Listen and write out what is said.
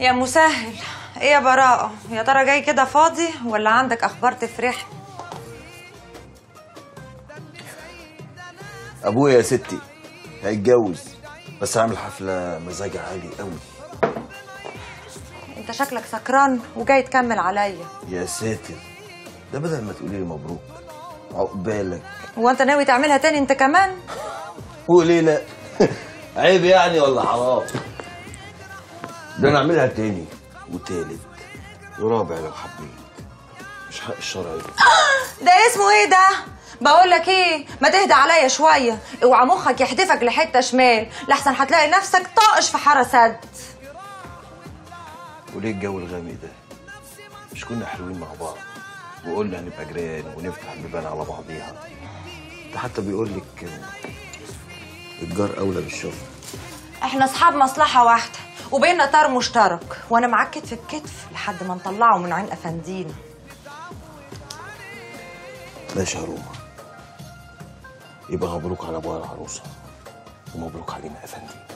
يا مسهل إيه يا براءة؟ يا ترى جاي كده فاضي ولا عندك أخبار تفرحني أبويا يا ستي هيتجوز بس هعمل حفلة مزاج عالي قوي. أنت شكلك سكران وجاي تكمل عليا. يا ساتر ده بدل ما تقولي لي مبروك عقبالك. هو انت ناوي تعملها تاني أنت كمان؟ وليه لا. عيب يعني ولا حرام؟ ده أنا اعملها تاني. وتالت ورابع لو حبيت مش حق الشرعي ده اسمه إيه ده؟ بقول لك إيه؟ ما تهدى عليا شوية. اوعى مخك يحدفك لحتة شمال. لحسن هتلاقي نفسك طائش في حاره سد وليه الجو الغامق ده؟ مش كنا حلوين مع بعض؟ وقلنا هنبقى جيران ونفتح البيبان على بعضيها. ده حتى بيقول لك الجار أولى بالشفر إحنا أصحاب مصلحة واحدة. وبيننا طار مشترك وأنا معاك كتف بكتف لحد ما نطلعه من عين أفندينا. ماشي يا روما. يبقى مبروك على أبويا العروسة ومبروك علينا فندم